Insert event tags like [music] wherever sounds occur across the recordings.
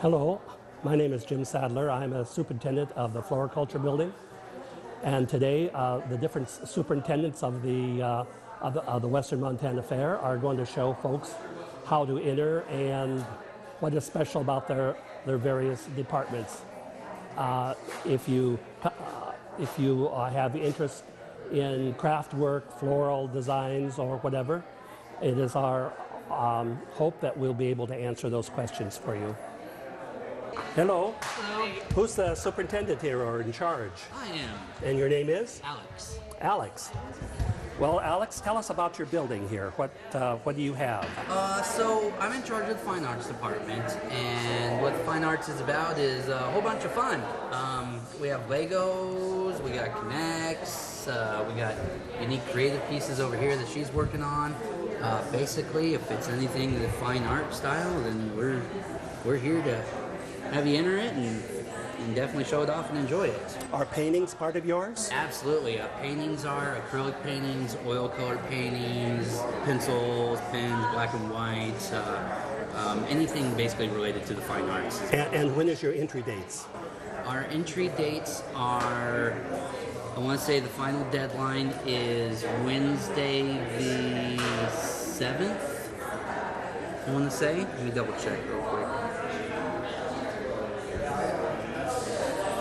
Hello, my name is Jim Sadler. I'm a superintendent of the Floriculture Building. And today, uh, the different superintendents of the, uh, of the, of the Western Montana Fair are going to show folks how to enter and what is special about their, their various departments. Uh, if you, uh, if you uh, have interest in craft work, floral designs, or whatever, it is our um, hope that we'll be able to answer those questions for you. Hello. Hello. Who's the superintendent here or in charge? I am And your name is? Alex. Alex. Well, Alex, tell us about your building here. What, uh, what do you have? Uh, so I'm in charge of the fine arts department, and what fine arts is about is a whole bunch of fun. Um, we have Legos, we got K'Nex, uh, we got unique creative pieces over here that she's working on. Uh, basically, if it's anything the fine art style, then we're we're here to have you enter it and, and definitely show it off and enjoy it. Are paintings part of yours? Absolutely. Uh, paintings are acrylic paintings, oil colored paintings, pencils, pens, black and white, uh, um, anything basically related to the fine arts. And, and when is your entry dates? Our entry dates are, I want to say the final deadline is Wednesday the 7th. I want to say. Let me double check real quick.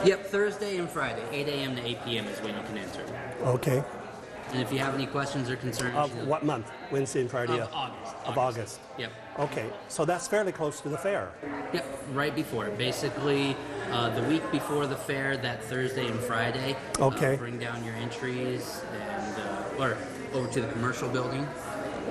Yep, Thursday and Friday, 8 a.m. to 8 p.m. is when you can enter. Okay. And if you have any questions or concerns, Of you know- what month? Wednesday and Friday? Of August. Of August. Yep. Okay, so that's fairly close to the fair. Yep. Right before. Basically, uh, the week before the fair, that Thursday and Friday. uh, Okay. bring down your entries and uh, or over to the commercial building.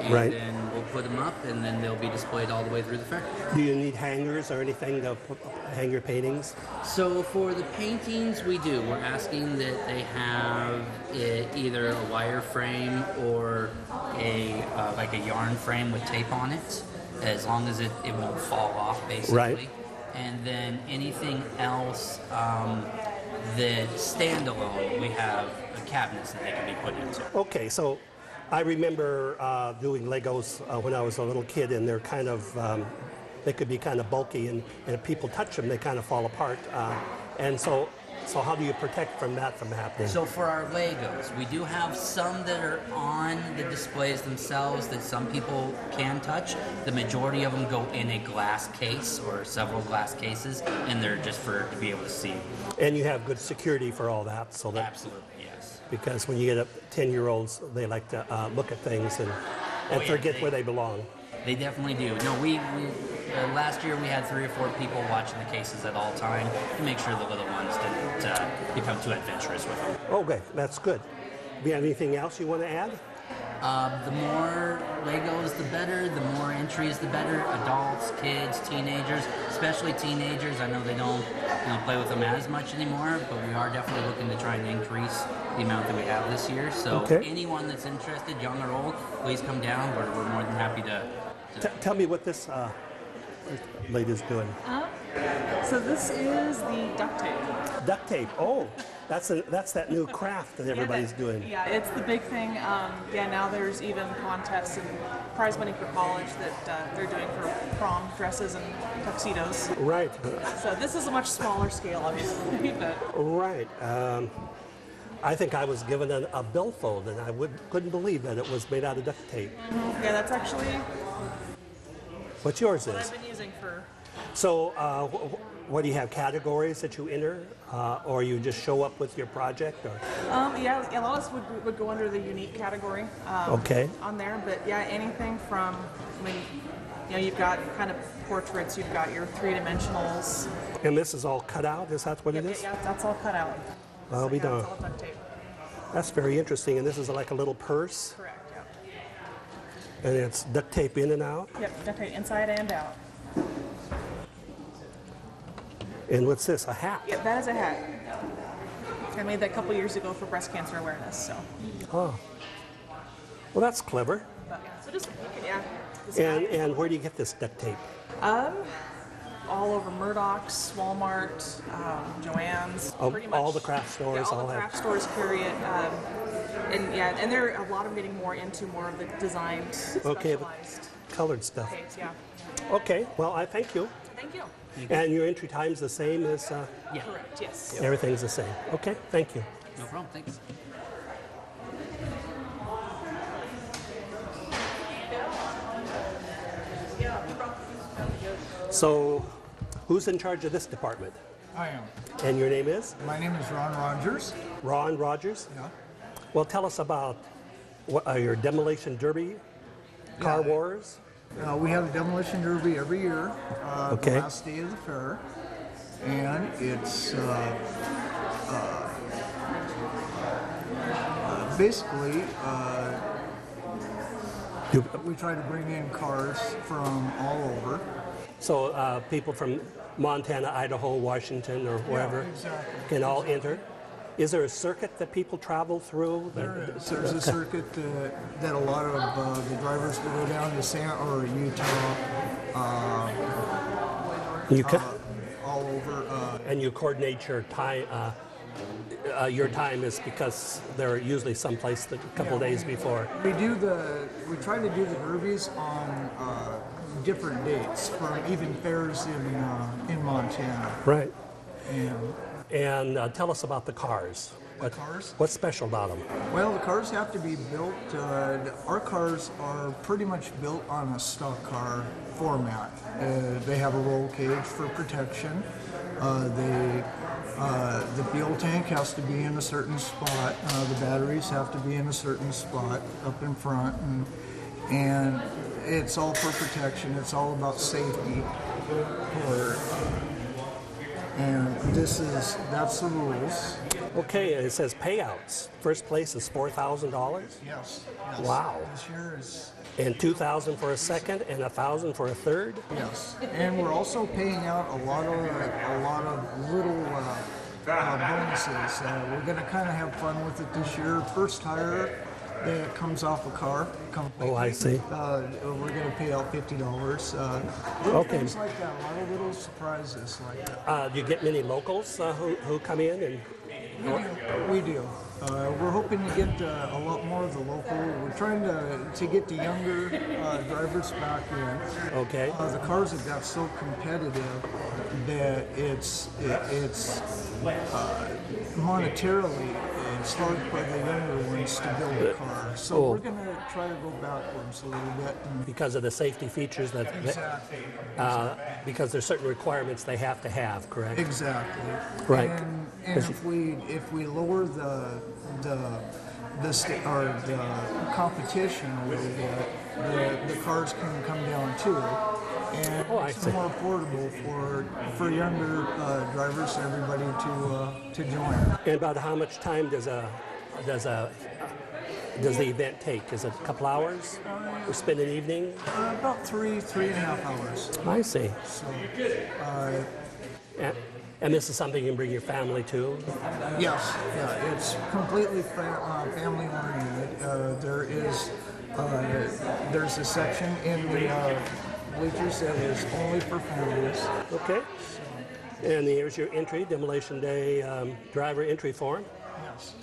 And Right. then we'll put them up, and then they'll be displayed all the way through the fair. Do you need hangers or anything to put, hang your paintings? So for the paintings, we do. We're asking that they have it either a wire frame or a uh, like a yarn frame with tape on it, as long as it, it won't fall off, basically. Right. And then anything else um, that's standalone, we have cabinets that they can be put into. Okay, so I remember uh, doing Legos uh, when I was a little kid, and they're kind of, um, they could be kind of bulky, and, and if people touch them, they kind of fall apart. Uh, and so, so how do you protect from that from happening? So for our Legos, we do have some that are on the displays themselves that some people can touch. The majority of them go in a glass case or several glass cases, and they're just for to be able to see. and you have good security for all that, so that Absolutely, yes. Because when you get up 10 year olds, they like to uh, look at things and, and Oh, yeah, forget they- where they belong. They definitely do. No, we, we uh, last year we had three or four people watching the cases at all time to make sure the little ones didn't uh, become too adventurous with them. Okay, that's good. Do you have anything else you want to add? Uh, the more Legos, the better. The more entries, the better. Adults, kids, teenagers, especially teenagers. I know they don't you know, play with them as much anymore, but we are definitely looking to try and increase the amount that we have this year. So Okay. anyone that's interested, young or old, please come down. We're, we're more than happy to. to T- tell me what this uh, lady's doing. So this is the duct tape. Duct tape. Oh, that's a, that's that new craft that [laughs] everybody's yeah, that- doing. Yeah, it's the big thing. Um, yeah, now there's even contests and prize money for college that uh, they're doing for prom dresses and tuxedos. Right, So this is a much smaller scale, obviously, [laughs] but right. Um, I think I was given a, a billfold, and I would, couldn't believe that it was made out of duct tape. yeah, that's actually What yours what is? I've been using for. So, uh, wh- wh- what do you have categories that you enter, uh, or you just show up with your project? Or Um, yeah, a lot of this would, would go under the unique category. Um, okay, on there, but yeah, anything from, I mean, you know, you've got kind of portraits, you've got your three dimensionals. and this is all cut out. Is that what it is? yeah, that's all cut out. I'll So, be yeah. It's all duct tape. That's very interesting. And this is like a little purse, Correct. Yeah. and it's duct tape in and out. Yep, duct tape inside and out. And what's this? A hat? Yep, that is a hat. I made that a couple years ago for breast cancer awareness. So, Oh, well, that's clever. but, so just yeah. And and where do you get this duct tape? Um, all over Murdoch's, Walmart, um, Joann's. Oh, pretty all the craft stores Yeah, all, all the have- craft stores carry it. Um, and yeah, and they're a lot of them getting more into more of the designed, Okay, specialized Colored stuff. tapes. Yeah. Okay, well, I thank you. Thank you. And your entry time's the same as uh, Yeah. Correct. Yes. everything's the same. Okay, thank you. No problem. Thanks. So, who's in charge of this department? I am. And your name is My name is Ron Rogers. Ron Rogers. Yeah. Well, tell us about what, uh, your demolition derby, car Yeah. wars. Uh, we have a demolition derby every year, uh, Okay. the last day of the fair, and it's uh, uh, uh, basically uh, we try to bring in cars from all over. So, uh, people from Montana, Idaho, Washington, or wherever exactly. can all enter. Is there a circuit that people travel through? There is. There's a circuit that, that a lot of uh, the drivers will go down to San or Utah, uh, You can, all over. Uh, and you coordinate your time. Uh, uh, your time is because they're usually someplace a couple days before. We do the, we try to do the derbies on uh, different dates for even fairs in uh, in Montana. Right. And And uh, tell us about the cars. What, cars? What's special about them? well, the cars have to be built. Uh, our cars are pretty much built on a stock car format. Uh, they have a roll cage for protection. Uh, they uh, the fuel tank has to be in a certain spot. Uh, the batteries have to be in a certain spot up in front, and and it's all for protection. It's all about safety. For and this is that's the rules. Okay, it says payouts. First place is four thousand dollars, Yes. Wow. This year is and two thousand for a second, and a thousand for a third. yes, and we're also paying out a lot of a lot of little uh, uh, bonuses. Uh, we're going to kind of have fun with it this year. First hire that comes off a car. Completely, Oh, I see. Uh, we're going to pay out fifty dollars. Uh, Okay. Things like that. A lot of little surprises like that. Uh, do you get many locals uh, who, who come in and We do. Uh, we're hoping to get uh, a lot more of the local. We're trying to, to get the younger uh, drivers back in. okay? Uh, the cars have got so competitive that it's it, it's uh, monetarily it's hard for the younger ones to build a car. So Oh. we're gonna try to go backwards a little bit. Because of the safety features that, exactly. uh, because there's certain requirements they have to have, correct? Exactly. Right. And, and if we if we lower the the the sta- or the competition a little bit, the, the cars can come down too, and Oh, it's see. more affordable for for younger uh, drivers and everybody to uh, to join. And about how much time does a does a does the event take? Is it a couple hours? Or spend an evening? Uh, about three three and a half hours. I see. So, uh, And, and this is something you can bring your family to. Yes, yeah, it's completely fa- uh, family oriented. Uh, there is uh, there's a section in the uh, bleachers that is only for families. Okay. And here's your entry, demolition day um, driver entry form. Yes.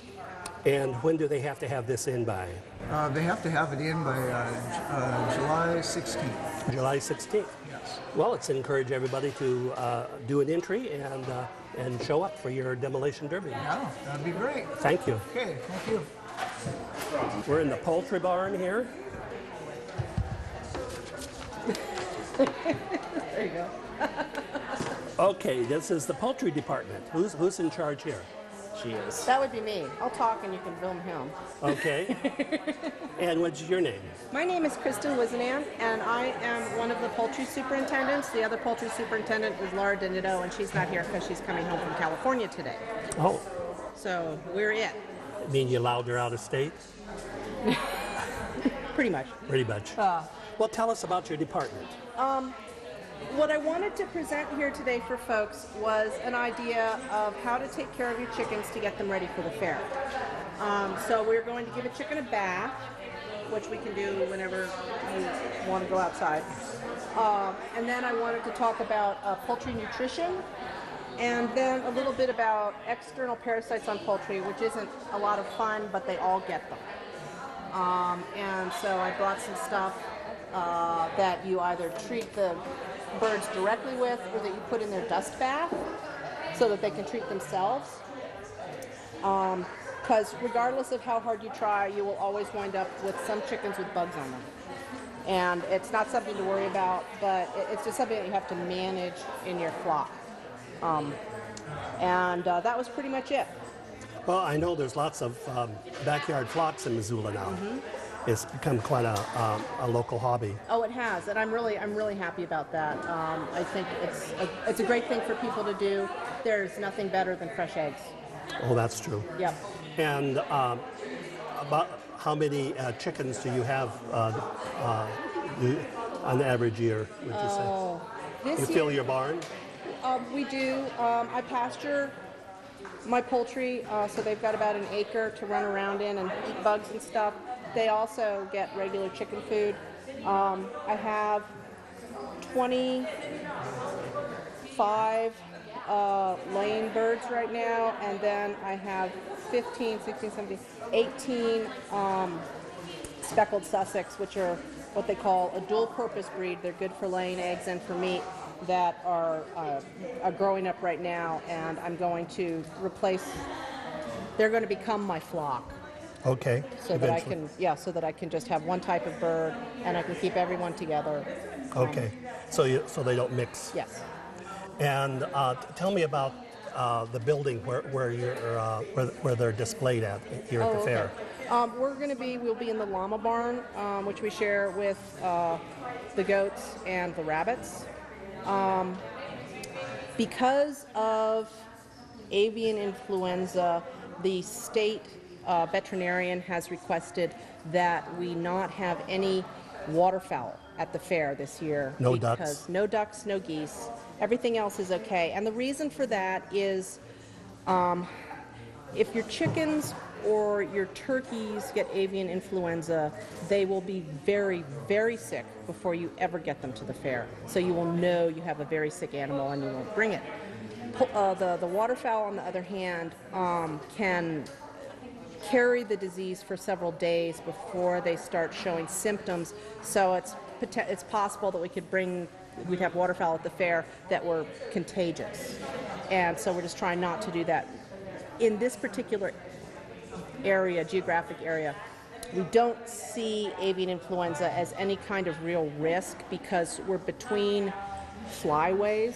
And when do they have to have this in by? Uh, they have to have it in by uh, uh, July 16th. July 16th. Yes. Well, let's encourage everybody to uh, do an entry and uh, and show up for your demolition derby. Yeah, that'd be great. Thank you. Okay, thank you. We're in the poultry barn here. There you go. Okay, this is the poultry department. Who's who's in charge here? She is. That would be me. I'll talk and you can film him. Okay. [laughs] and what's your name? My name is Kristen Wizenan, and I am one of the poultry superintendents. The other poultry superintendent is Laura Denito, and she's not here because she's coming home from California today. Oh, So we're it, mean you allowed her out of state? [laughs] pretty much. Pretty much. well, tell us about your department. What I wanted to present here today for folks was an idea of how to take care of your chickens to get them ready for the fair. Um, so we're going to give a chicken a bath, which we can do whenever you want to go outside. Um, and then I wanted to talk about uh, poultry nutrition, and then a little bit about external parasites on poultry, which isn't a lot of fun, but they all get them. Um, and so I brought some stuff uh, that you either treat the birds directly with or that you put in their dust bath so that they can treat themselves. Because regardless of how hard you try, you will always wind up with some chickens with bugs on them. And it's not something to worry about, but it's just something that you have to manage in your flock. Um, and uh, that was pretty much it. Well, I know there's lots of um, backyard flocks in Missoula now. It's become quite a, um, a local hobby. Oh, it has, and I'm really, I'm really happy about that. Um, I think it's a, it's a great thing for people to do. There's nothing better than fresh eggs. Oh, that's true. Yep. And um, about how many uh, chickens do you have uh, uh, on average year, would you Oh, say? this You year, fill your barn? Um, we do. Um, I pasture my poultry, uh, so they've got about an acre to run around in and eat bugs and stuff. They also get regular chicken food. Um, I have 25 uh, laying birds right now, and then I have 15, 16, 17, 18 um, speckled Sussex, which are what they call a dual purpose breed. They're good for laying eggs and for meat that are, uh, are growing up right now, and I'm going to replace, they're going to become my flock. Okay. So that I can, yeah, so that I can just have one type of bird and I can keep everyone together. Okay. So, you, so they don't mix. Yes. And uh, tell me about uh, the building where, where, you're, uh, where, where they're displayed at here at the Oh, okay. fair. Um, we're going to be, we'll be in the llama barn, um, which we share with uh, the goats and the rabbits. Um, because of avian influenza, the state uh, veterinarian has requested that we not have any waterfowl at the fair this year. No ducks? because No ducks, no geese. Everything else is okay. And the reason for that is if your chickens or your turkeys get avian influenza, they will be very, very sick before you ever get them to the fair. So you will know you have a very sick animal and you won't bring it. Uh, the, the waterfowl, on the other hand, um, can carry the disease for several days before they start showing symptoms. So it's it's possible that we could bring we'd have waterfowl at the fair that were contagious, and so we're just trying not to do that. In this particular area, geographic area, we don't see avian influenza as any kind of real risk because we're between flyways.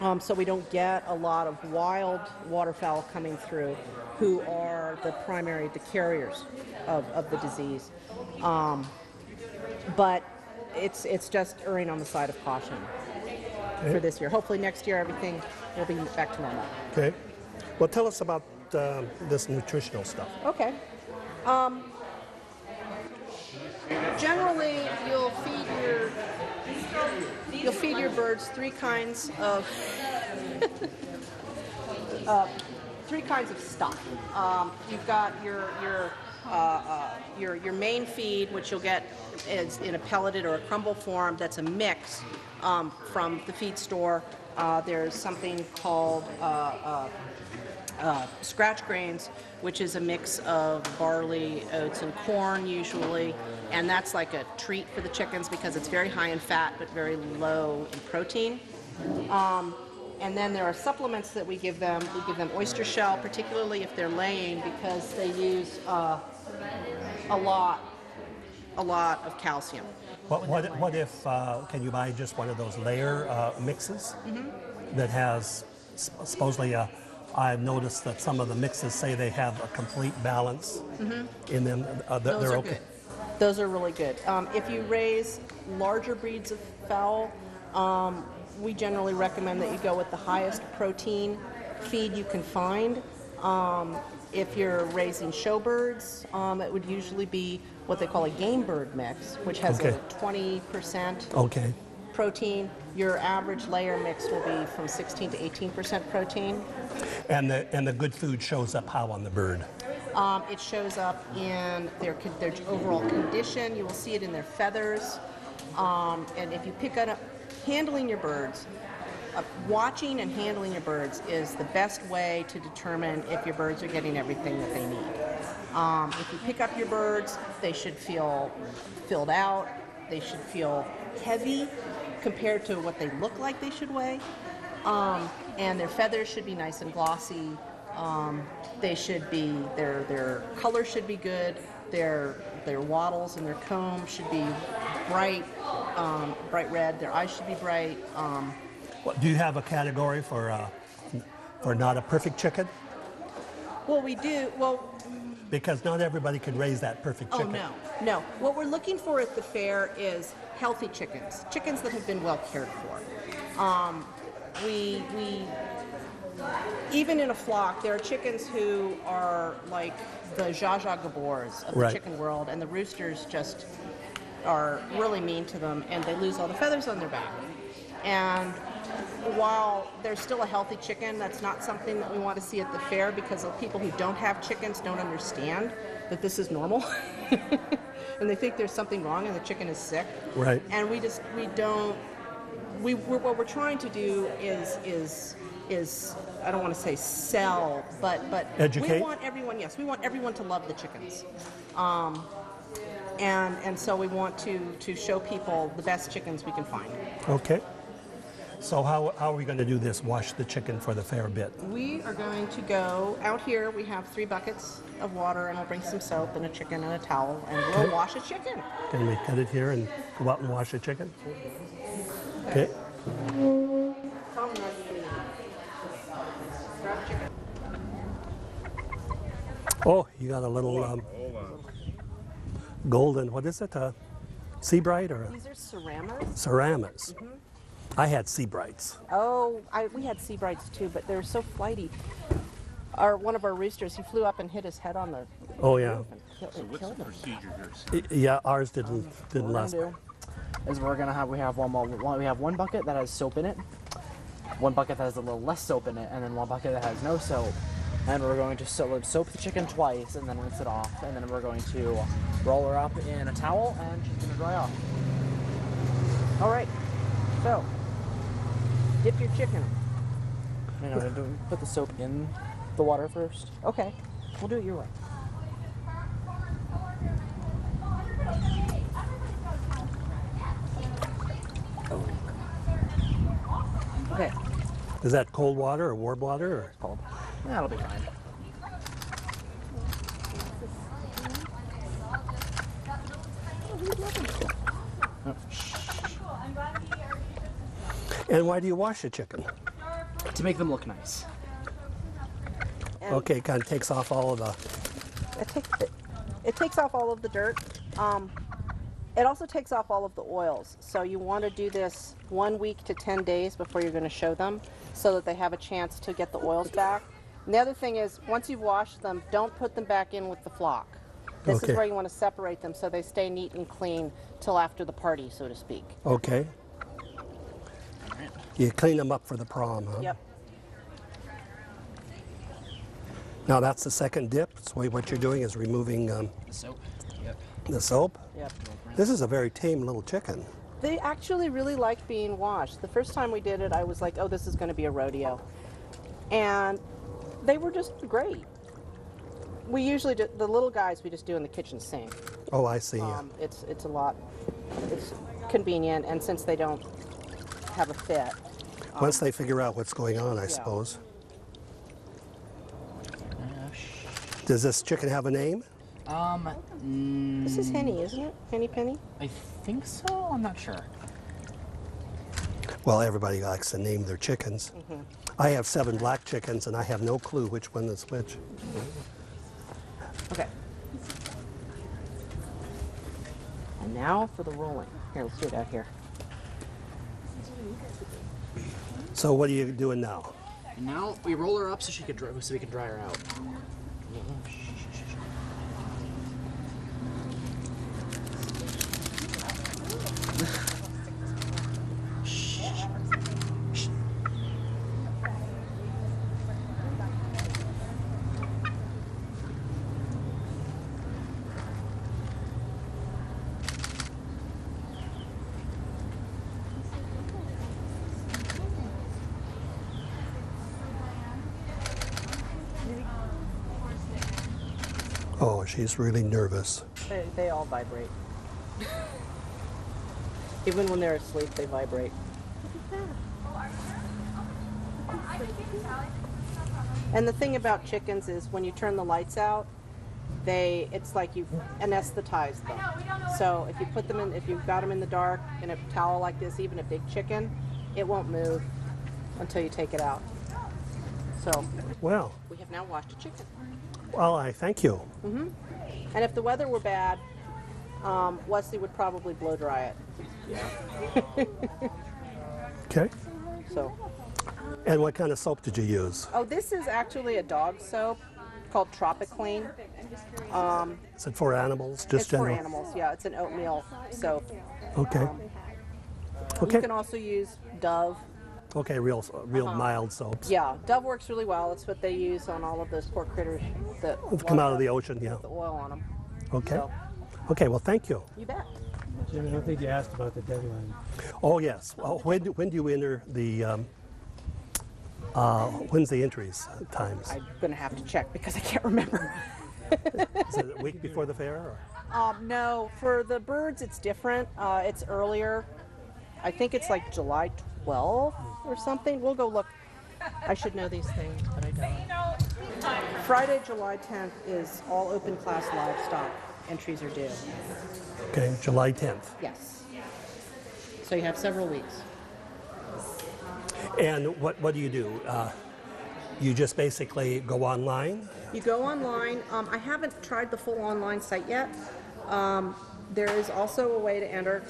Um, so we don't get a lot of wild waterfowl coming through who are the primary, the carriers of, of the disease. Um, but it's, it's just erring on the side of caution for this year. Hopefully next year everything will be back to normal. Okay. Well, tell us about um, this nutritional stuff. Okay. Um, generally, you'll feed your you'll feed your birds three kinds of [laughs] uh, three kinds of stuff. Um, you've got your your uh, uh, your your main feed, which you'll get is in a pelleted or a crumble form. That's a mix um, from the feed store. Uh, there's something called uh, scratch grains, which is a mix of barley, oats, and corn usually. And that's like a treat for the chickens because it's very high in fat but very low in protein. Um, and then there are supplements that we give them. We give them oyster shell, particularly if they're laying, because they use uh, a lot, a lot of calcium. What, what, what if, uh, can you buy just one of those layer uh, mixes Mm-hmm. that has supposedly, uh, I've noticed that some of the mixes say they have a complete balance in them. Uh. Those they're are okay. good. Those are really good. Um, if you raise larger breeds of fowl, um, we generally recommend that you go with the highest protein feed you can find. Um, if you're raising showbirds, um, it would usually be what they call a game bird mix, which has Okay. a 20% Okay. Protein. Your average layer mix will be from 16 to 18% protein. And the, and the good food shows up how on the bird? Um, it shows up in their their overall condition. You will see it in their feathers. Um, and if you pick up handling your birds, uh, watching and handling your birds is the best way to determine if your birds are getting everything that they need. Um, if you pick up your birds, they should feel filled out. They should feel heavy compared to what they look like they should weigh. Um, and their feathers should be nice and glossy. Um, they should be their their color should be good. Their their wattles and their comb should be bright, um, bright red. Their eyes should be bright. Um, What, do you have a category for uh, for not a perfect chicken? well, we do. Well, Because not everybody can raise that perfect chicken. oh no, no. What we're looking for at the fair is healthy chickens, chickens that have been well cared for. Um, we we even in a flock, there are chickens who are like the Zsa Zsa Gabors of the Right. chicken world, and the roosters just are really mean to them, and they lose all the feathers on their back. And while there's still a healthy chicken, that's not something that we want to see at the fair because the people who don't have chickens don't understand that this is normal. [laughs] and they think there's something wrong and the chicken is sick. Right. And we just, we don't, we, we're, what we're trying to do is, is, is, I don't want to say sell, but, but Educate? we want everyone, yes, we want everyone to love the chickens. Um, and, and so we want to, to show people the best chickens we can find. Okay. So how, how are we going to do this? Wash the chicken for the fair bit. We are going to go out here. We have three buckets of water, and I'll bring some soap and a chicken and a towel, and we'll Okay. wash a chicken. Can we cut it here and go out and wash the chicken? Okay. Oh, you got a little um, golden, what is it? Uh, Sebright or These are Seramas. Seramas? I had Sebrights. Oh, I, we had Sebrights too, but they're so flighty. Our one of our roosters, he flew up and hit his head on the Oh, yeah. roof and kill, and What's killed the procedure here? Y- Yeah, ours didn't um, didn't last. do is we're gonna have we have one, more- we have one bucket that has soap in it, one bucket that has a little less soap in it, and then one bucket that has no soap. And we're going to so- soap the chicken twice and then rinse it off, and then we're going to roll her up in a towel and she's gonna dry off. All right, so dip your chicken. You know, do- put the soap in the water first. Okay, we'll do it your way. Okay, Is that cold water or warm water? Or? cold. That'll be fine. And why do you wash the chicken? To make them look nice. And Okay, kind of takes off all of the. it, take, it, it takes off all of the dirt. Um, it also takes off all of the oils. So you want to do this one week to 10 days before you're going to show them so that they have a chance to get the oils back. And the other thing is, once you've washed them, don't put them back in with the flock. This Okay. is where you want to separate them so they stay neat and clean till after the party, so to speak. Okay. You clean them up for the prom, huh? Yep. Now that's the second dip. So what you're doing is removing um, The soap. Yep. the soap. Yep. This is a very tame little chicken. They actually really like being washed. The first time we did it, I was like, oh, this is going to be a rodeo. And they were just great. We usually do, the little guys we just do in the kitchen sink. Oh, I see. Um, it's it's a lot. It's convenient, and since they don't have a fit, Once they figure out what's going on, I suppose. Does this chicken have a name? Um, mm, this is Henny, isn't it? Henny Penny. I think so. I'm not sure. Well, everybody likes to name their chickens. I have seven black chickens, and I have no clue which one is which. Okay. And now for the rolling. Here, let's do it out here. So what are you doing now? Now we roll her up so she could dry, so we can dry her out. She's really nervous. They, they all vibrate. [laughs] Even when they're asleep, they vibrate. And the thing about chickens is when you turn the lights out, they it's like you've anesthetized them. So if you put them in, if you've got them in the dark in a towel like this, even a big chicken, it won't move until you take it out. So Well, we have now washed a chicken. Well, I thank you. Mm-hmm. And if the weather were bad, um, Wesley would probably blow dry it. [laughs] Okay. So, And what kind of soap did you use? oh, this is actually a dog soap called TropiClean. Um, is it for animals? Just it's for general? animals. Yeah, it's an oatmeal soap. Okay. Um, you Okay. can also use Dove. Okay, real, real Uh-huh. mild soaps. Yeah, Dove works really well. It's what they use on all of those poor critters that Come out of the ocean, yeah. the oil on them. Okay. So, Okay, well, thank you. you bet. Jim, I don't think you asked about the deadline. Oh, yes. Well, when, do- when do you enter the, um, uh, when's the entries times? I'm gonna have to check because I can't remember. [laughs] Is it a week before the fair? Or? Um, no, for the birds, it's different. Uh, it's earlier. I think it's like July 12th or something. We'll go look. I should know these things, but I don't. Friday, July 10th is all open class livestock entries are due. Okay, July 10th. Yes. So you have several weeks. And what, what do you do? Uh, you just basically go online? You go online. Um, I haven't tried the full online site yet. Um, there is also a way to enter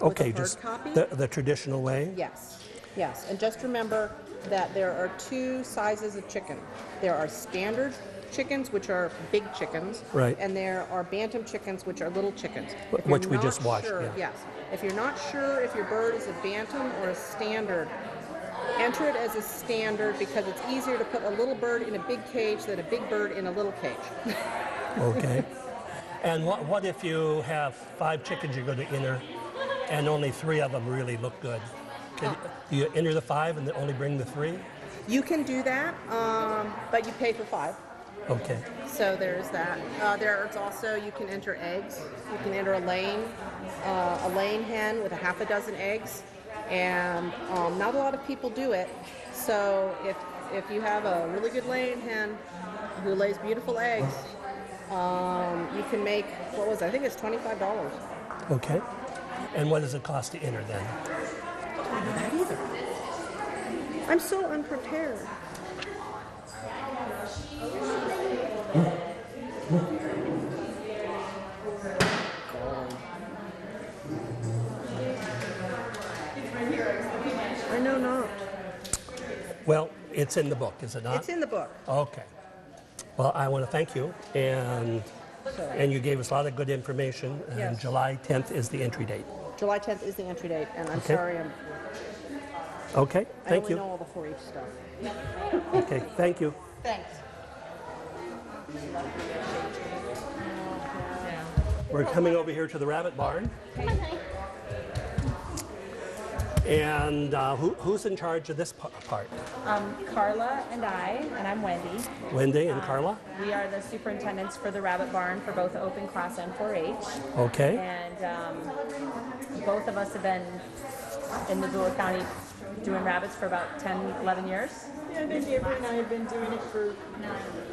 with Okay, a hard just copy. the, the traditional way? Yes, yes. And just remember that there are two sizes of chicken. There are standard chickens, which are big chickens. Right. And there are bantam chickens, which are little chickens. If which we just watched, Sure, yeah. Yes. If you're not sure if your bird is a bantam or a standard, enter it as a standard because it's easier to put a little bird in a big cage than a big bird in a little cage. [laughs] Okay. and what, what if you have five chickens you're going to enter and only three of them really look good? You enter the five and then only bring the three? You can do that, um, but you pay for five. Okay. So there's that. Uh, there's also you can enter eggs. You can enter a laying, uh, a laying hen with a half a dozen eggs, and um, not a lot of people do it. So if if you have a really good laying hen who lays beautiful eggs, um, you can make what was it? I think it's twenty five dollars. Okay. And what does it cost to enter then? That either. I'm so unprepared. I know not. Well, it's in the book, is it not? It's in the book. Okay. Well, I want to thank you, and and you gave us a lot of good information. And Yes. July 10th is the entry date. July 10th is the entry date, and I'm Okay. sorry, I'm, Okay. I Thank only you. know all the 4-H stuff. Okay. Thank you. Thanks. We're coming over here to the rabbit barn. And uh, who, who's in charge of this pa- part? Um, Carla and I, and I'm Wendy. Wendy and Carla? We are the superintendents for the Rabbit Barn for both open class and 4-H. Okay. And um, both of us have been in Missoula County doing rabbits for about 10, 11 years. Yeah, I think Avery and I have been doing it for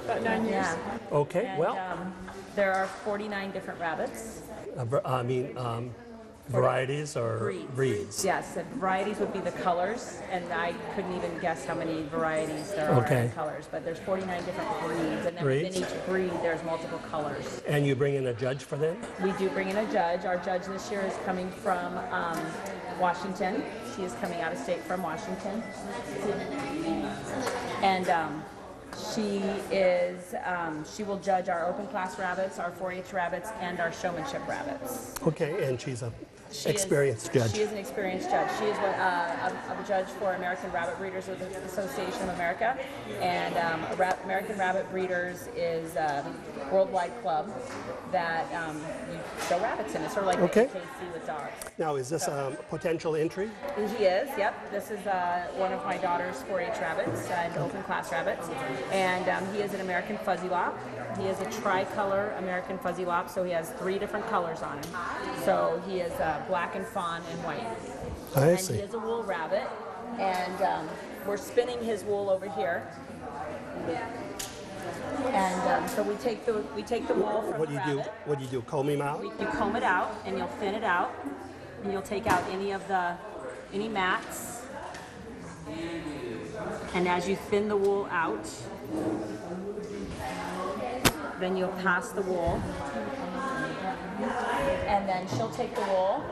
about nine years. Yeah. Okay. And Well, um, there are 49 different rabbits. uh, I mean, um, varieties or Breeds. breeds? Yes, and varieties would be the colors, and I couldn't even guess how many varieties there are Okay. in colors. But there's 49 different breeds, and then Breeds. within each breed, there's multiple colors. And you bring in a judge for them? We do bring in a judge. Our judge this year is coming from um, Washington. She is coming out of state from Washington. And um, she is, um, she will judge our open class rabbits, our 4-H rabbits, and our showmanship rabbits. Okay. And she's a She is- judge. She is an experienced judge. She is what, uh, a, a judge for American Rabbit Breeders Association of America, and um, Ra- American Rabbit Breeders is a worldwide club that um, you show rabbits in. It's sort of like Okay. the AKC with dogs. Now, is this a potential entry? He is, yep. This is uh, one of my daughter's 4-H rabbits and open class rabbits, and um, he is an American Fuzzy Lop, He is a tricolor American Fuzzy Lop, so he has three different colors on him. So he is uh, black and fawn and white. I and see. he is a wool rabbit, and um, we're spinning his wool over here. And um, so we take the we take the wool from What do the you do? rabbit. What do you do? Comb him out? You comb it out and you'll thin it out and you'll take out any of the any mats. And as you thin the wool out, then you'll pass the wool. And then she'll take the wool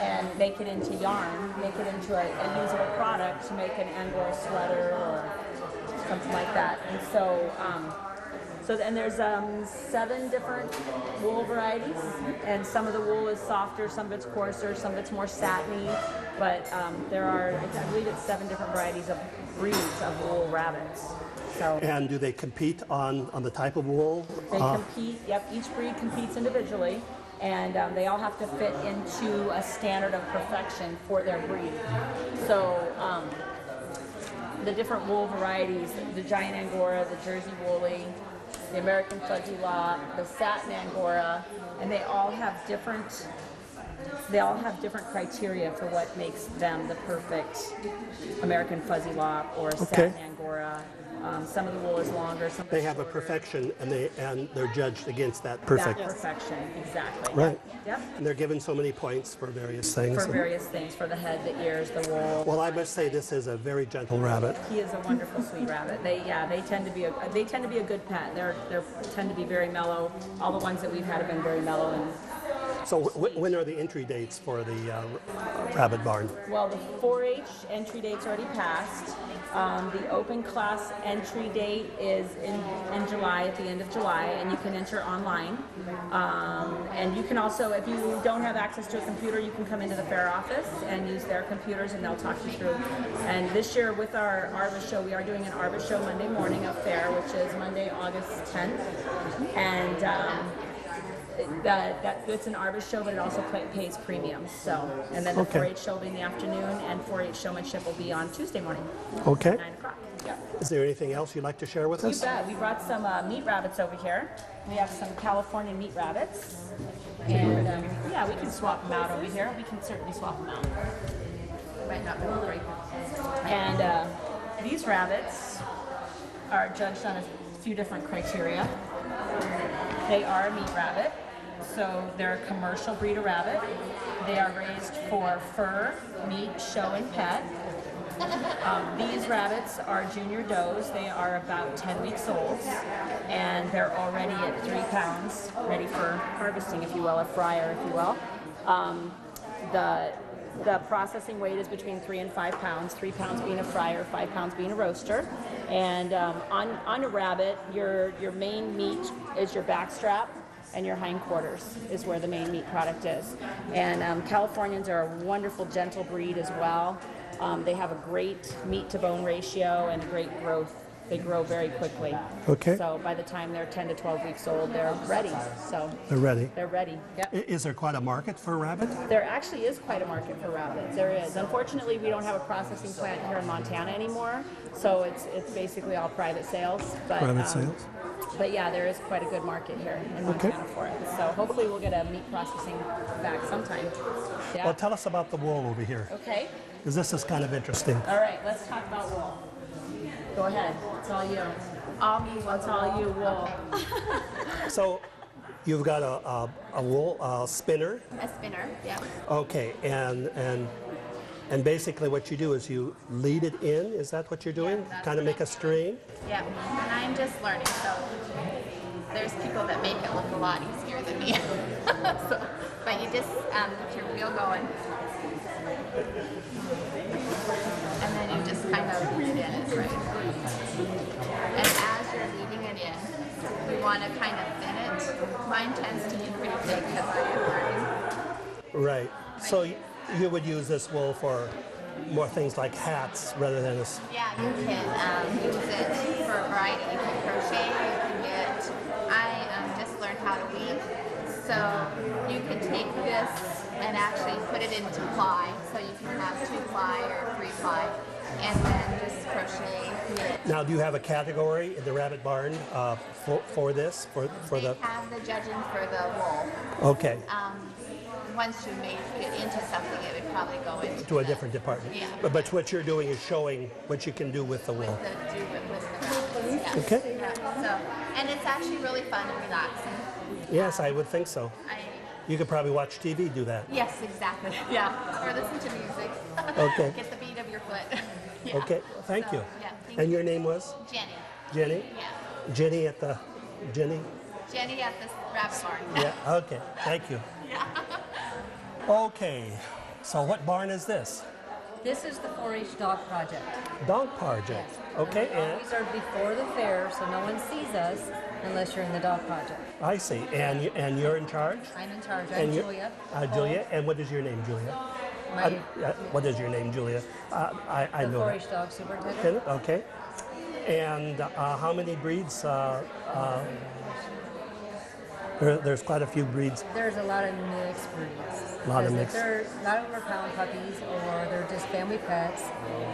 and make it into yarn, make it into a, a usable product to make an Angora sweater or something like that. And so, um, so and there's um, seven different wool varieties, and some of the wool is softer, some of it's coarser, some of it's more satiny. But um, there are, I believe it's seven different varieties of breeds of wool rabbits. So And do they compete on, on the type of wool? they Uh, compete. Yep, each breed competes individually, and um, they all have to fit into a standard of perfection for their breed. So. Um, the different wool varieties, the giant Angora, the Jersey Woolly, the American Fuzzy Lop, the Satin Angora, and they all have different they all have different criteria for what makes them the perfect American Fuzzy Lop or Satin Angora. Um, some of the wool is longer, some They it's have a perfection and they and they're judged against that That perfection, exactly. Right. Yep. And they're given so many points for various things. For various things, for the head, the ears, the wool. Well, I must say this is a very gentle rabbit. He is a wonderful, sweet rabbit. They, yeah, they tend to be a, they tend to be a good pet. They're, they tend to be very mellow. All the ones that we've had have been very mellow. And So wh- when are the entry dates for the uh, rabbit barn? well, the 4-H entry date's already passed. Um, the open class entry date is in, in July, at the end of July, and you can enter online. Um, and you can also, if you don't have access to a computer, you can come into the fair office and use their computers, and they'll talk you through. And this year, with our ARBA Show, we are doing an ARBA Show Monday morning at fair, which is Monday, August 10th. And um, that, that it's an ARBA show, but it also pay, pays premiums. So, and then the Okay. 4-H show will be in the afternoon, and 4-H showmanship will be on Tuesday morning, Okay. nine o'clock. Yep. Is there anything else you'd like to share with You us? bet. We brought some uh, meat rabbits over here. We have some California meat rabbits, and um, yeah, we can swap them out over here. We can certainly swap them out. Might not be great. And uh, these rabbits are judged on a few different criteria. They are a meat rabbit, so they're a commercial breed of rabbit. They are raised for fur, meat, show, and pet. Um, these rabbits are junior does. They are about 10 weeks old, and they're already at three pounds, ready for harvesting, if you will, a fryer, if you will. Um, the the processing weight is between three and five pounds. Three pounds being a fryer, five pounds being a roaster. And um, on on a rabbit, your your main meat is your back strap and your hindquarters is where the main meat product is. And um, Californians are a wonderful, gentle breed as well. Um, they have a great meat to bone ratio and a great growth. They grow very quickly. Okay. So by the time they're 10 to 12 weeks old, they're ready. So They're ready. they're ready. Yep. Is there quite a market for rabbit? There actually is quite a market for rabbits. There is. Unfortunately, we don't have a processing plant here in Montana anymore, so it's it's basically all private sales. But, Private um, sales? But yeah, there is quite a good market here in Montana for it. So hopefully, we'll get a meat processing back sometime. Yeah. Well, tell us about the wool over here, okay. because this is kind of interesting. All right. Let's talk about wool. Go ahead. It's all you. All me It's all you. Wool. [laughs] So you've got a, a, a wool uh, spinner. a spinner. Yeah. Okay, and and and basically what you do is you lead it in. Is that what you're doing? that's kind of what make a string. Yeah. And I'm just learning, so there's people that make it look a lot easier than me. [laughs] so, but you just um, get your wheel going, and then you just kind of lead in it, right? And as you're leading it in, we want to kind of thin it. Mine tends to be pretty thick because I am. Right. So you would use this wool for more things like hats rather than a s- Yeah, you can um, use it for a variety. You can crochet, you can get, I um, just learned how to weave. So you can take this and actually put it into ply. So you can have two ply or three ply. And then just crochet, knit. Now, do you have a category in the Rabbit Barn uh, for, for this, for, for they the, have the judging for the wool. okay, Um, once you make it into something, it would probably go into to a the- different department? Yeah. But, but what you're doing is showing what you can do with the wool? with the. Yes. Okay. Yeah. So, and it's actually really fun and relaxing. Yes, I would think so. I, You could probably watch TV do that. yes, exactly. [laughs] Yeah. Or listen to music. [laughs] Okay. Get the beat of your foot. [laughs] yeah. Okay, thank So, you. Yeah. Thank And you. your name was? Jenny. Jenny? Yeah. Jenny at the, Jenny? Jenny at the rabbit barn. Yeah, okay, thank you. Yeah. Okay, so what barn is this? This is the 4-H dog project. Dog project. Okay, and These are before the fair, so no one sees us unless you're in the dog project. I see. And you, and you're in charge? I'm in charge. I'm And Julia. Uh, Julia. And what is your name, Julia? Uh, uh, what is your name, Julia? Uh, I, I the know 4-H that. dog superintendent. Okay. And uh, how many breeds? Uh, uh, there, there's quite a few breeds. There's a lot of mixed breeds. A lot of Because mixed. they're- A lot of them are pound puppies or they're just family pets.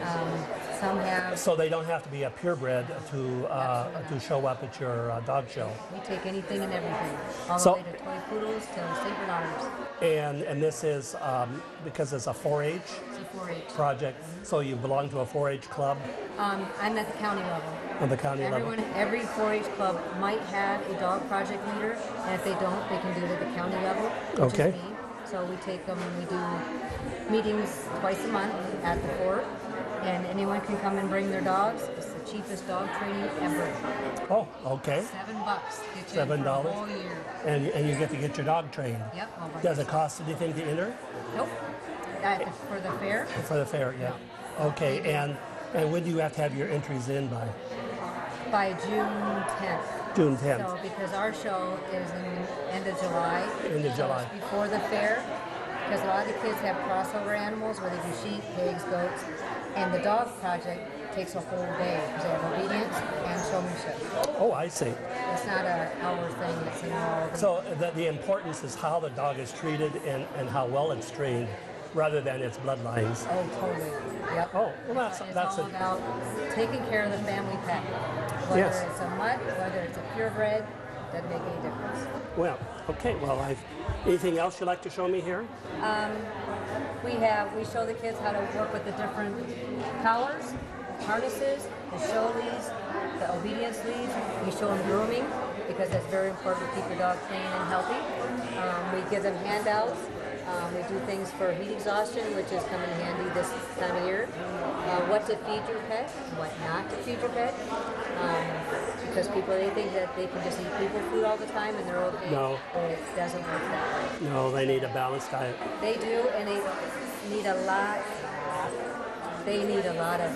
Um, some have, So they don't have to be a purebred to uh, to show up at your uh, dog show. we take anything and everything, all So- the way to toy poodles to St. Bernards. And and this is um, because it's a 4-H It's a 4-H. project. So you belong to a 4-H club Um, I'm at the county level. On the county Everyone, level. every 4-H club might have a dog project leader, and if they don't, they can do it at the county level, which Okay. me. So we take them and we do meetings twice a month at the fort, and anyone can come and bring their dogs. It's the cheapest dog training ever. Oh, okay. Seven bucks. Get you Seven in for a dollars? whole year. And and you get to get your dog trained. Yep. all by Does it cost anything to enter Nope. At the, for the fair, for the fair? Yeah. Okay. And and when do you have to have your entries in by? By June 10th. June 10th. So because our show is in end of July. End of July. before the fair. Because a lot of the kids have crossover animals where they do sheep, pigs, goats, and the dog project takes a whole day because they have obedience and showmanship. Oh, I see. It's not a hour thing. It's an all. So the, the importance is how the dog is treated and, and how well it's trained, rather than its bloodlines. Oh, totally. Yep. Oh, well, that's it's that's all it. about taking care of the family pet. Whether Yes. it's a mutt, whether it's a purebred, doesn't make any difference. Well, okay. Well, I've. Anything else you'd like to show me here? We have, we show the kids how to work with the different collars, harnesses, the show leads, the obedience leads. We show them grooming because that's very important to keep your dog clean and healthy. Um, we give them handouts. Um, we do things for heat exhaustion, which is coming handy this time of year. Uh, what to feed your pet, what not to feed your pet. Um, because people, they think that they can just eat people food all the time and they're okay. No. But it doesn't work that way. No, they need a balanced diet. They do, and they need a lot. They need a lot of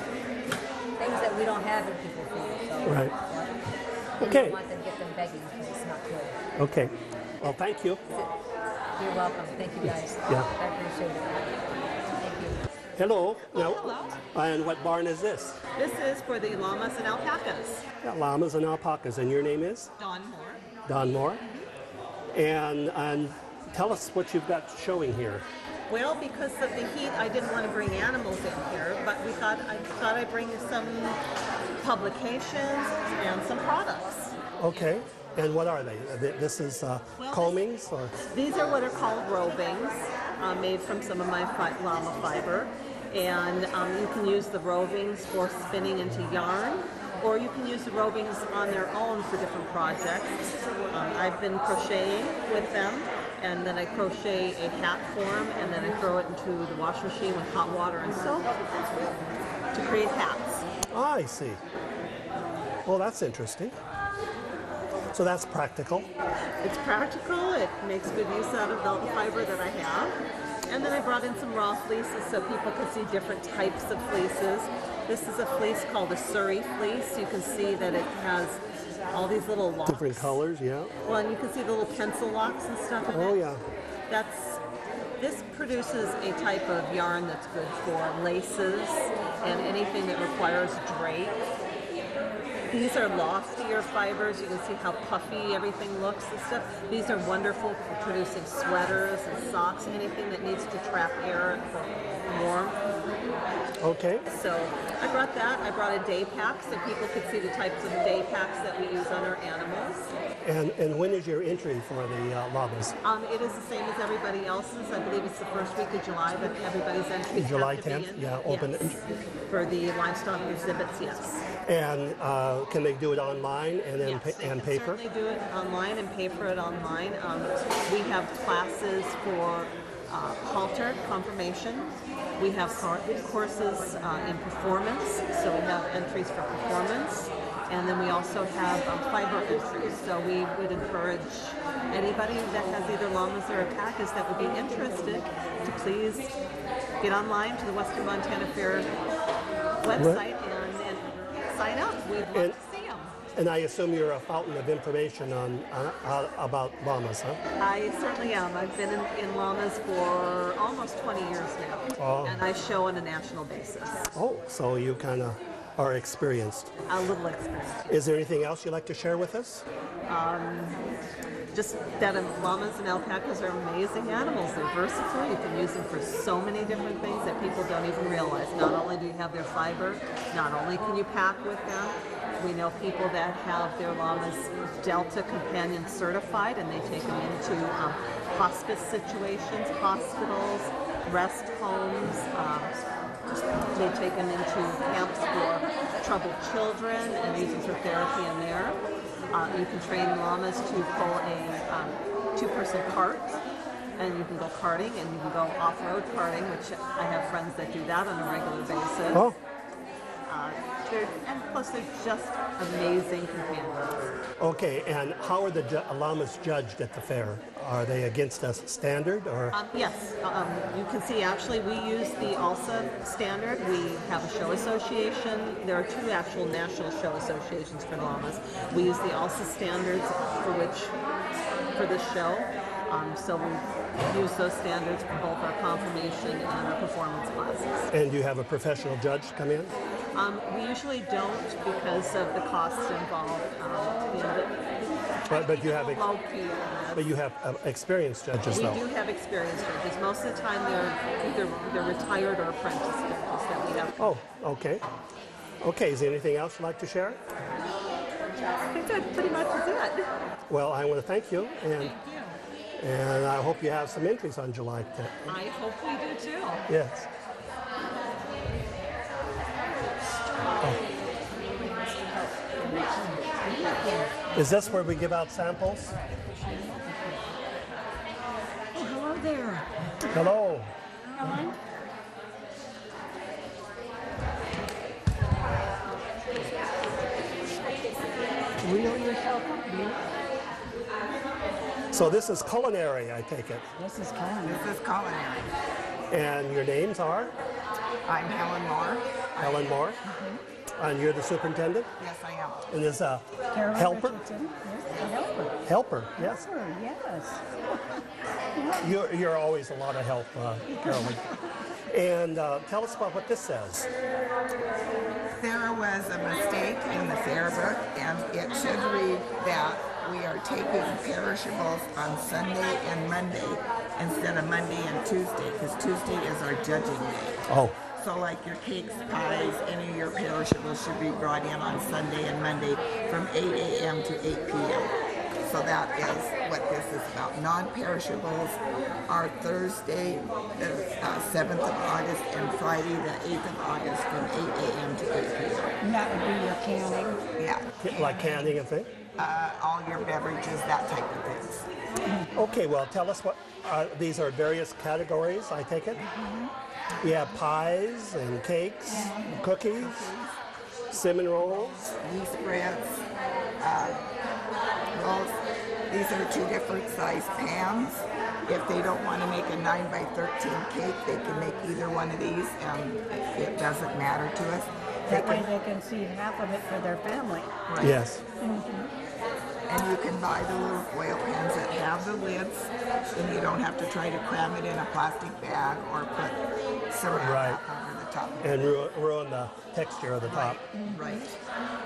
things that we don't have in people food. So, Right. yeah. Okay. Want them to get them begging because it's not good. Okay. Well, thank you. You're welcome. Thank you guys. Yeah. I appreciate it. Thank you. Hello. Now, hello. and what barn is this? This is for the llamas and alpacas. Got llamas and alpacas, and your name is Don Moore. Don Moore. And and tell us what you've got showing here. Well, because of the heat, I didn't want to bring animals in here, but we thought I thought I'd bring some publications and some products. Okay. And what are they? Uh, This is uh, Well, combings, or These are what are called rovings, uh, made from some of my fi- llama fiber. And um, you can use the rovings for spinning into yarn, or you can use the rovings on their own for different projects. Um, I've been crocheting with them, and then I crochet a hat for them, and then I throw it into the wash machine with hot water and soap to create hats. Oh, I see. Well, that's interesting. So that's practical. It's practical. It makes good use out of all the fiber that I have. And then I brought in some raw fleeces so people could see different types of fleeces. This is a fleece called a Suri fleece. You can see that it has all these little locks. Different colors, yeah. Well, and you can see the little pencil locks and stuff. in Oh, it. yeah. That's this produces a type of yarn that's good for laces and anything that requires drape. These are loftier fibers. You can see how puffy everything looks and stuff. These are wonderful for producing sweaters and socks, and anything that needs to trap air for warmth. Okay. So I brought that. I brought a day pack so people could see the types of day packs that we use on our animals. And, and when is your entry for the uh, llamas? Um, it is the same as everybody else's. I believe it's the first week of July that everybody's entries July have to 10th? be in. Yeah, open Yes. For the livestock exhibits, yes. And uh, can they do it online and then Yes, pa- they and can paper? certainly do it online and pay for it online. Um, we have classes for uh, halter confirmation. We have courses uh, in performance, so we have entries for performance. And then we also have um, fiber entries. So we would encourage anybody that has either llamas or alpacas that would be interested to please get online to the Western Montana Fair website and, and sign up. We'd love And- to see them. And I assume you're a fountain of information on uh, uh, about llamas, huh? I certainly am. I've been in, in llamas for almost 20 years now, Oh. and I show on a national basis. Oh, so you kind of are experienced. A little experienced. Is there anything else you'd like to share with us? Just that um, llamas and alpacas are amazing animals. They're versatile. You can use them for so many different things that people don't even realize. Not only do you have their fiber, not only can you pack with them, we know people that have their llamas Delta Companion certified and they take them into um, hospice situations, hospitals, rest homes. Um, they take them into camps for troubled children and use them for therapy in there. Uh, you can train llamas to pull a um, two-person cart, and you can go karting, and you can go off-road karting, which I have friends that do that on a regular basis. Oh, Uh, they're, and plus, they're just amazing companions. okay. And how are the ju- llamas judged at the fair? Are they against a standard or? Um, yes, um, you can see actually we use the ALSA standard. We have a show association. There are two actual national show associations for llamas. We use the ALSA standards for which, for this show. Um, so we use those standards for both our confirmation and our performance classes. And you have a professional judge come in? Um, we usually don't because of the costs involved. Um, you know, But, but you have ex- low key but you have uh, experienced judges We though. do have experienced judges. Most of the time, they're either they're retired or apprentice judges that we have. Oh, okay. Okay. Is there anything else you'd like to share? I think that pretty much is it. Well, I want to thank you and and I hope you have some entries on July 10th. I hope we do too. Yes. Is this where we give out samples? Oh, hello there. Hello. Reel yourself up, dear. So this is culinary, I take it. This is kind This is culinary. And your names are I'm Helen Moore. Helen Moore, mm-hmm. And you're the superintendent. Yes, I am. And this uh, Carolyn helper, Richardson. Yes, a helper. helper, yes. Helper, yes. You're, you're always a lot of help, uh, Carolyn. And uh, tell us about what this says. There was a mistake in the fair book, and it should read that we are taking perishables on Sunday and Monday instead of Monday and Tuesday, because Tuesday is our judging day. Oh, So like your cakes, pies, any of your perishables should be brought in on Sunday and Monday from 8 a.m. to 8 p.m. So that is what this is about. Non-perishables are Thursday, the uh, 7th of August, and Friday, the 8th of August, from 8 a.m. to 8 p.m. And that would be your canning. Yeah, like canning and things? Uh, all your beverages, that type of things. Okay, well, tell us what uh, these are various categories, I take it? We have pies and cakes, cookies, cinnamon rolls. yeast breads, uh, rolls. These are two different size pans. If they don't want to make a 9 by 13 cake, they can make either one of these, and it- it doesn't matter to us. They That way can, they can see half of it for their family. Yes. And you can buy the little foil pans that have the lids, and you don't have to try to cram it in a plastic bag or put saran Right. wrap over the top. And ruin, ruin the texture of the top. Right.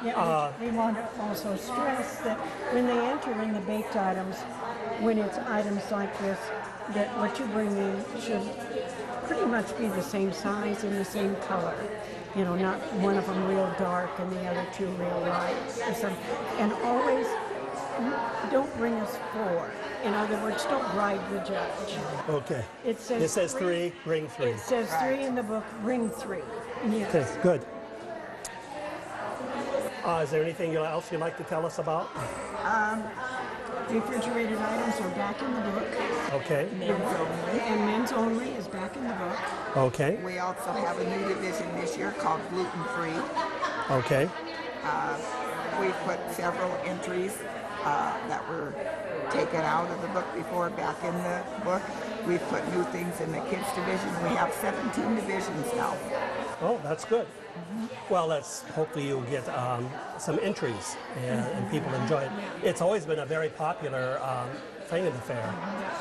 Yeah, Uh, we want to also stress that when they enter in the baked items, when it's items like this, that what you bring in should pretty much be the same size and the same color. You know, not one of them real dark and the other two real light. or some- And always don't bring us four. In other words, don't bribe the judge. Okay. It says It says three, bring three. It says three in the book, bring three. Yes. Okay, good. Uh, is there anything else you'd like to tell us about? Um, refrigerated items are back in the book. Okay. Men's only. And men's only is back in the book. Okay. We also have a new division this year called gluten free. Okay. Uh, we put several entries uh, that were taken out of the book before back in the book. We've put new things in the kids division. We have 17 divisions now. Oh, that's good. Well, let's hopefully you'll get um, some entries and, and people enjoy it. It's always been a very popular um, thing in the fair.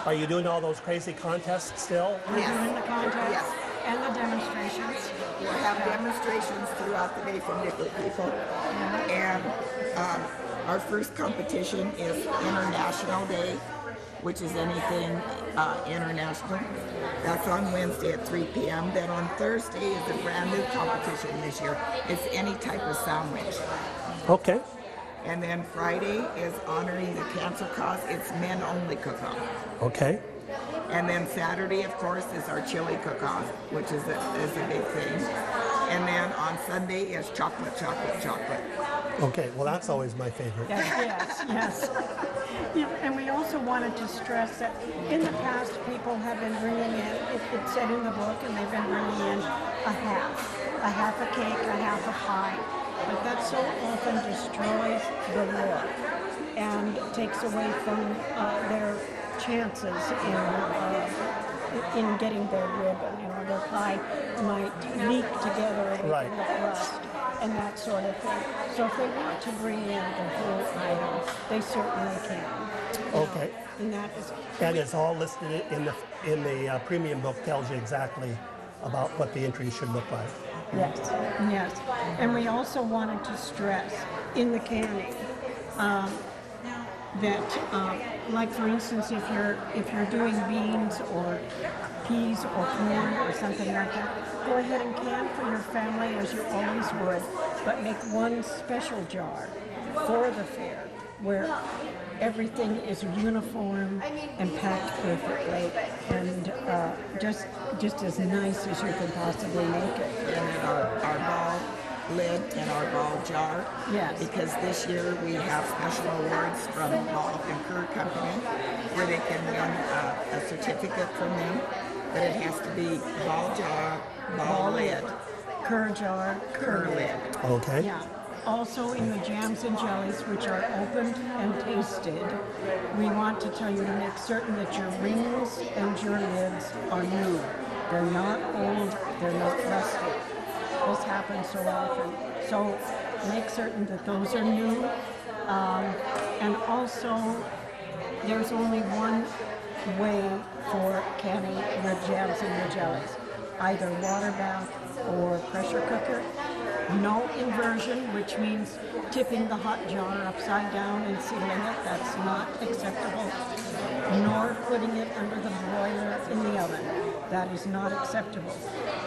Are you doing all those crazy contests still? We're doing the contests Yes. and the demonstrations. We'll have demonstrations throughout the day from different people. And um, our first competition is International Day, which is anything uh, international. That's on Wednesday at 3 p.m. Then on Thursday is a brand new competition this year. It's any type of sandwich. Okay. And then Friday is honoring the cancer cause. It's men only cook-off. Okay. And then Saturday, of course, is our chili cook-off, which is a, is a big thing. And then on Sunday is chocolate, chocolate, chocolate. Okay. Well, that's always my favorite. Yes, yes. Yeah, and we also wanted to stress that in the past, people have been bringing in, it, it said in the book, and they've been bringing in a half, a half a cake, a half a pie. But that so often destroys the look and takes away from uh, their chances in uh, in getting their ribbon. You know, their pie might leak together and Right. rust and that sort of thing. So if they want to bring in the whole item, they certainly can. know, Okay. And that is. And it's all listed in the in the uh, premium book. Tells you exactly about what the entries should look like. Yes, yes. And we also wanted to stress in the canning um, that, um, like for instance, if you're if you're doing beans or peas or corn or something like that, go ahead and can for your family as you always would, but make one special jar for the fair where everything is uniform and packed perfectly and uh, just just as nice as you can possibly make it. And our, our Ball lid and our Ball jar. Yes. Because this year we have special awards from Ball and Kerr Company where they can win uh, a certificate from them. But it has to be Ball jar, Ball lid. Kerr jar, Kerr lid. Okay. Yeah. Also in the jams and jellies, which are opened and tasted, we want to tell you to make certain that your rings and your lids are new. They're not old, they're not rusty. This happens so often. So make certain that those are new. Um, and also, there's only one way for canning your jams and your jellies either water bath or pressure cooker. No inversion, which means tipping the hot jar upside down and sealing it. That's not acceptable. Nor putting it under the boiler in the oven. That is not acceptable.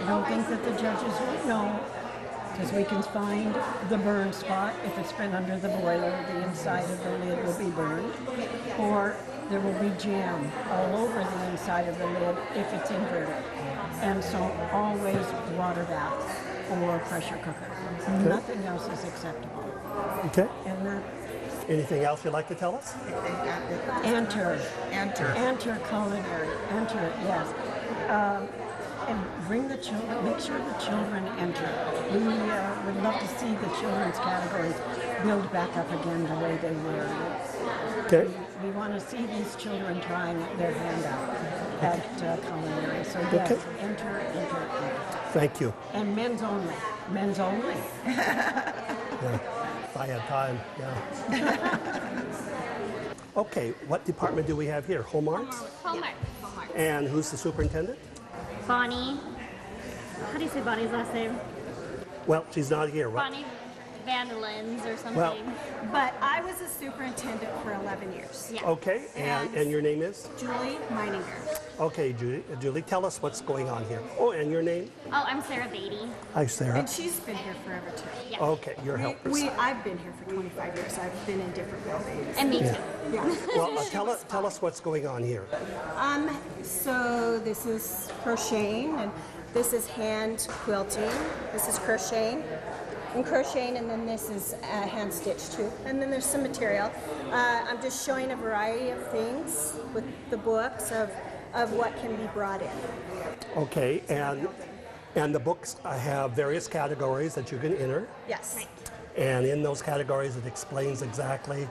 I don't think that the judges would know because we can find the burn spot if it's been under the boiler, the inside of the lid will be burned. Or there will be jam all over the inside of the lid if it's inverted. And so always water bath or pressure cooker. Nothing else is acceptable. Okay. And that Anything else you'd like to tell us? enter, enter, enter culinary, enter, yes. Um, and bring the children, make sure the children enter. We uh, would love to see the children's categories build back up again the way they were. Okay. We, we want to see these children trying their hand out at uh, culinary. So yes, Okay. enter, enter, enter. Thank you. And men's only. Men's only. Yeah. If I had time, yeah. Okay, what department do we have here? Home Arts? Hallmark. Hallmark. And who's the superintendent? Bonnie. How do you say Bonnie's last name? Well, she's not here. What? Bonnie. Vandalins or something. Well- But I was a superintendent for 11 years. yeah. Okay, and, and your name is? Julie Meininger. Okay, Julie, Julie, tell us what's going on here. Oh, and your name? Oh, I'm Sarah Beatty. Hi, Sarah. And she's been here forever too. Yeah. Okay, your helpers. we, I've been here for 25 years. I've been in different buildings. And me Yeah. too. Yeah. [laughs] Well, uh, tell us, tell us what's going on here. Um, so this is crocheting and this is hand quilting. This is crocheting and crocheting and then this is uh, hand stitched too. And then there's some material. Uh, I'm just showing a variety of things with the books of, of what can be brought in. Okay, and and the books uh, have various categories that you can enter, Yes. and in those categories it explains exactly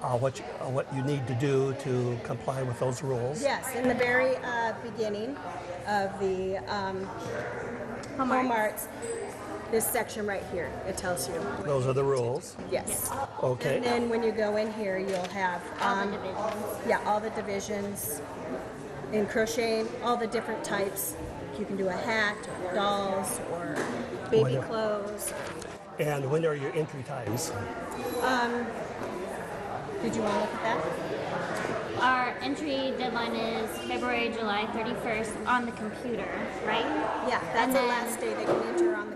uh, what you, uh, what you need to do to comply with those rules. Yes, in the very uh, beginning of the um, home arts, this section right here, it tells you. Those are the rules. Yes. Okay. And then when you go in here, you'll have All the um, divisions. yeah, all the divisions in crocheting, all the different types. You can do a hat, or dolls, or baby Whatever. clothes. And when are your entry times? Um, did you want to look at that? Our entry deadline is February, July 31st on the computer, right? Yeah, that's And the last day they can enter on the computer.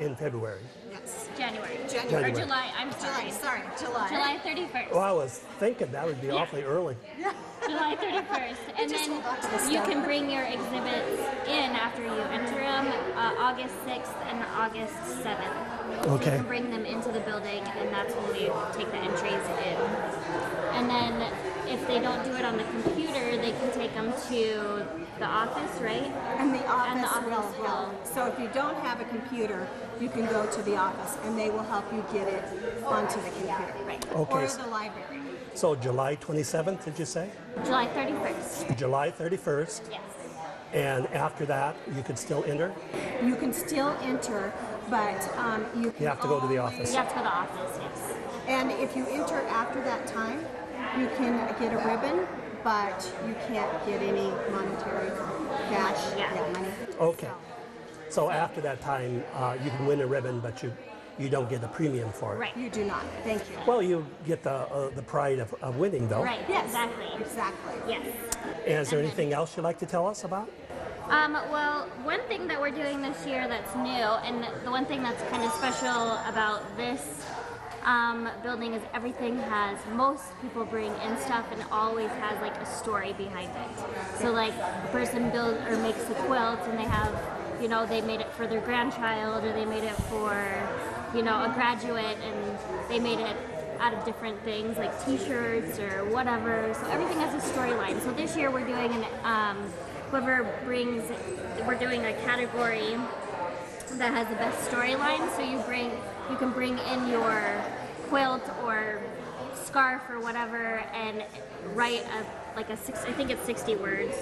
In February. Yes. January. January. Or July, I'm sorry. sorry, July. July 31st. Well, I was thinking that would be Yeah. awfully early. [laughs] July 31st. And just then hold on to this you stuff. can bring your exhibits in after you enter them uh, August 6th and August 7th. So Okay. you can bring them into the building, and that's when we take the entries in. And then if they don't do it on the computer, they can take them to the office, right? And the office, And the office will will- help. So if you don't have a computer, you can go to the office and they will help you get it onto the computer. Right. Okay. Or the library. So July 27th, did you say? July 31st. July 31st, Yes. and after that you could still enter. You can still enter, but um, you can You have to go to the office. You have to go to the office, yes. And if you enter after that time, you can get a ribbon, but you can't get any monetary cash. Yeah. money. Okay. So after that time, uh, you can win a ribbon, but you you don't get a premium for it. Right. You do not. Thank you. Well, you get the uh, the pride of, of winning, though. Right, Yes. exactly. Exactly. Yes. And is there anything else you'd like to tell us about? Um, well, one thing that we're doing this year that's new, and the one thing that's kind of special about this um, building is everything has, most people bring in stuff and always has like a story behind it. So, like, a person builds or makes a quilt and they have, you know, they made it for their grandchild or they made it for, you know, a graduate and they made it out of different things like t-shirts or whatever. So everything has a storyline. So this year we're doing an um, whoever brings we're doing a category that has the best storyline. So you bring you can bring in your quilt or scarf or whatever and write a like a six I think it's 60 words.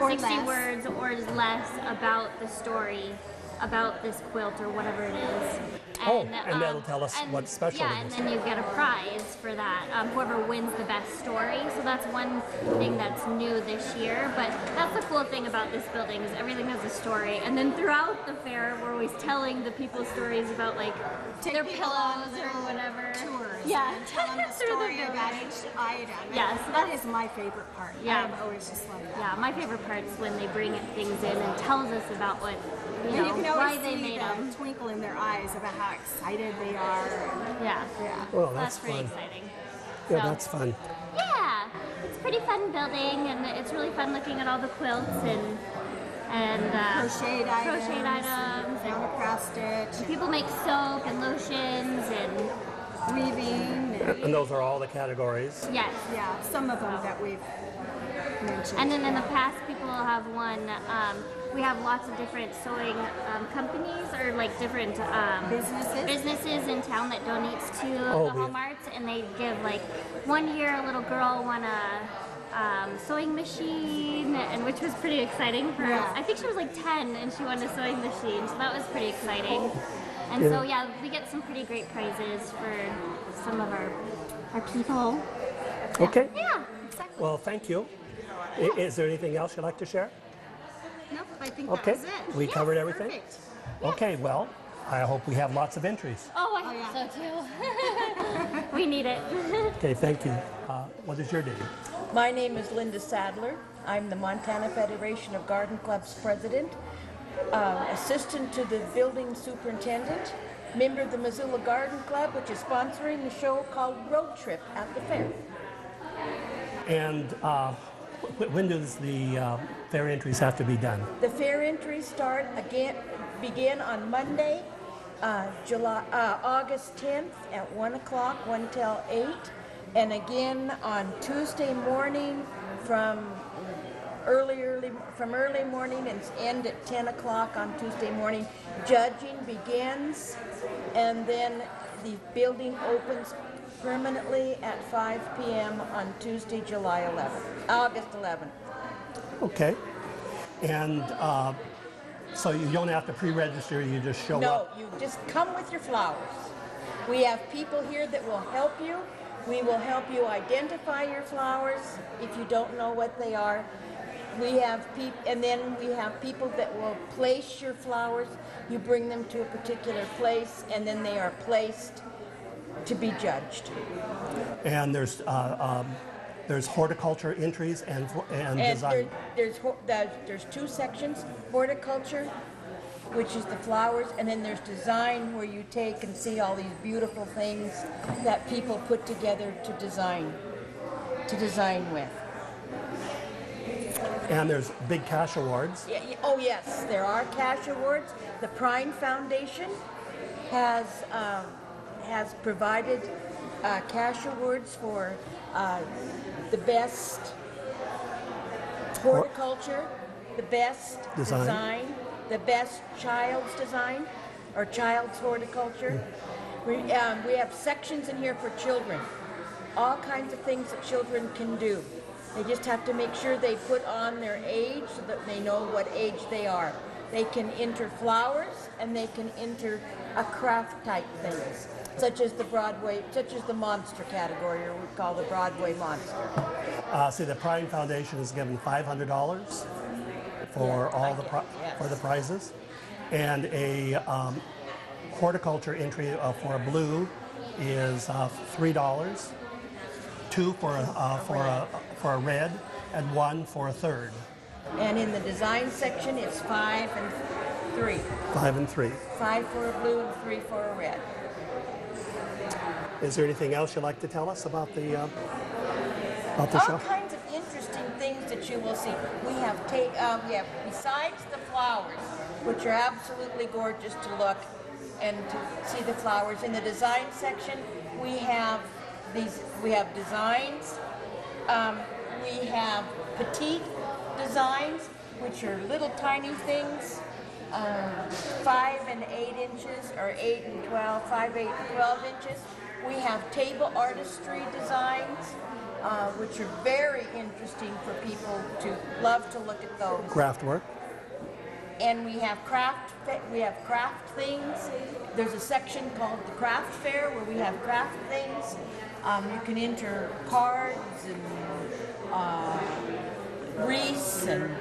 Or 60 less. words or less about the story about this quilt or whatever it is. Oh, and that'll tell us and- what's special Yeah, it and is. then you get a prize for that. Um, whoever wins the best story. So that's one thing that's new this year. But that's the cool thing about this building is everything has a story. And then throughout the fair, we're always telling the people stories about like Take their pillows on or whatever. Tours. Yeah, And tell them [laughs] the Through the about each item. Yes. That is my favorite part. Yeah. I always just love that. Yeah, my favorite part is when they bring things in and tells us about what you And know you can why always they see made the them. twinkle in their eyes about how excited they are. Yeah. Yeah. Well, that's, that's pretty fun. exciting. Yeah, So- that's fun. Yeah, it's pretty fun building, and it's really fun looking at all the quilts and and uh, Crocheted items. crocheted items, and Monocross stitch. people make soap and lotions and weaving. And, [clears throat] And those are all the categories. yes. yeah, some of them that we've mentioned. And then in the past, people have won. Um, we have lots of different sewing um, companies or like different um, Businesses? businesses in town that donates to Oh, the we- home arts, and they give like one year a little girl won a um, sewing machine, and which was pretty exciting for Yeah. her. I think she was like 10 and she won a sewing machine, so that was pretty exciting. And so Yeah. yeah, we get some pretty great prizes for some of our our people. Okay. Yeah, exactly. Well, thank you. I- Is there anything else you'd like to share? Nope, I think Okay. that was it. We Yes, covered everything? Perfect. Okay, well, I hope we have lots of entries. Oh, I hope so too. [laughs] we need it. Okay, thank you. Uh, what is your name? My name is Linda Sadler. I'm the Montana Federation of Garden Clubs president, uh, assistant to the building superintendent, member of the Missoula Garden Club, which is sponsoring the show called Road Trip at the fair. And uh, wh- when does the uh, fair entries have to be done? The fair entries start again, begin on Monday, uh, July, uh, August 10th at 1 o'clock, 1 till 8, and again on Tuesday morning from early, early, from early morning and end at 10 o'clock on Tuesday morning. Judging begins, and then the building opens permanently at 5 p.m. on Tuesday, July 11th, August 11th. Okay. And uh, so you don't have to pre-register, you just show no, up? No, you just come with your flowers. We have people here that will help you. We will help you identify your flowers if you don't know what they are. We have people, and then we have people that will place your flowers. You bring them to a particular place, and then they are placed to be judged. And there's, uh, um, there's horticulture entries and, and, And design. there, there's, there's two sections, horticulture, which is the flowers, and then there's design where you take and see all these beautiful things that people put together to design, to design with. And there's big cash awards. Yeah, oh yes, there are cash awards. The Prime Foundation has um, has provided uh, cash awards for uh, the best horticulture, the best Design. design, the best child's design or child's horticulture. We, um, we have sections in here for children, all kinds of things that children can do. They just have to make sure they put on their age so that they know what age they are. They can enter flowers and they can enter a craft type things, such as the Broadway, such as the monster category, or we call the Broadway monster. Uh, see, the Prime Foundation has given $500 for all the pri- for the prizes, and a um, horticulture entry uh, for a blue is uh, three dollars, two for a, uh, for a for a red, and one for a third. And in the design section, it's five and three. Five and three. Five for a blue and three for a red. Is there anything else you'd like to tell us about the uh, about the All show? kinds of interesting things that you will see. We have ta- um, we have besides the flowers, which are absolutely gorgeous to look and to see the flowers. In the design section, we have these. We have designs. Um, we have petite designs, which are little tiny things, um, five and eight inches, or eight and 12, five, eight, and 12 inches. We have table artistry designs, uh, which are very interesting for people to love to look at those. Craft work. And we have craft, we have craft things. There's a section called the craft fair where we have craft things. Um, you can enter cards and uh, wreaths and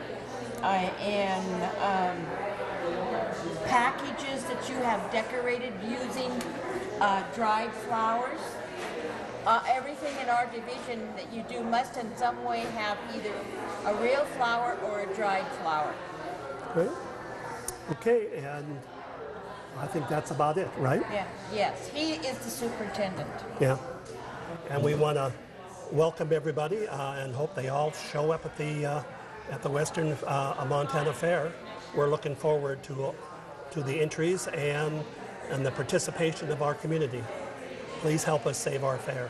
uh, and um, packages that you have decorated using uh, dried flowers. Uh, everything in our division that you do must in some way have either a real flower or a dried flower. Great. Okay, and I think that's about it, right? Yeah, yes, he is the superintendent. Yeah. And we want to welcome everybody uh, and hope they all show up at the uh, at the Western uh, Montana Fair. We're looking forward to to the entries and and the participation of our community. Please help us save our fair.